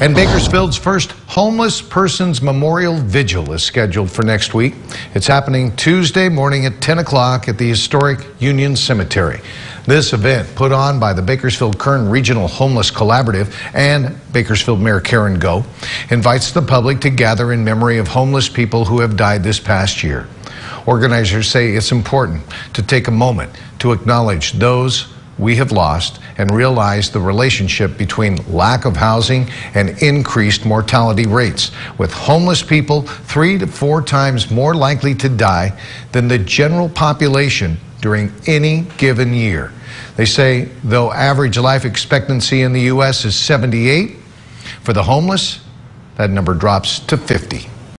And Bakersfield's first homeless persons memorial vigil is scheduled for next week. It's happening Tuesday morning at 10 o'clock at the historic Union Cemetery. This event, put on by the Bakersfield Kern Regional Homeless Collaborative and Bakersfield Mayor Karen Goh, invites the public to gather in memory of homeless people who have died this past year. Organizers say it's important to take a moment to acknowledge those we have lost and realized the relationship between lack of housing and increased mortality rates, with homeless people three to four times more likely to die than the general population during any given year. They say though average life expectancy in the U.S. is 78, for the homeless, that number drops to 50.